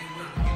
fucking with me.